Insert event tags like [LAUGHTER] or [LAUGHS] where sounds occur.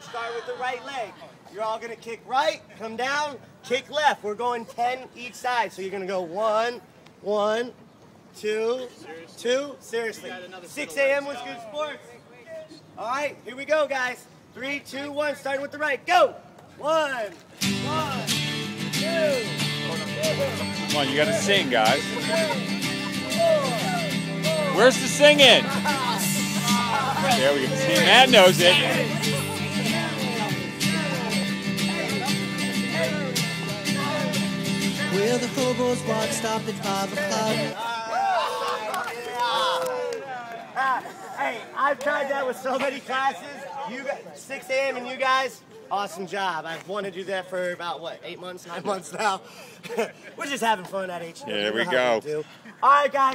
Start with the right leg. You're all gonna kick right, come down, kick left. We're going 10 each side. So you're gonna go one, one, two, two. Seriously. 6 a.m. was good sports. All right, here we go, guys. Three, two, one. Starting with the right. Go. One, one, two. Come on, you gotta sing, guys. Where's the singing? There we go. See, Matt knows it. Where the hobos walk stop at 5 o'clock. Hey, I've tried that with so many classes. You guys, 6 a.m. and you guys, awesome job. I've wanted to do that for about what, eight months, nine months now. [LAUGHS] We're just having fun at H. There we go. All right, guys.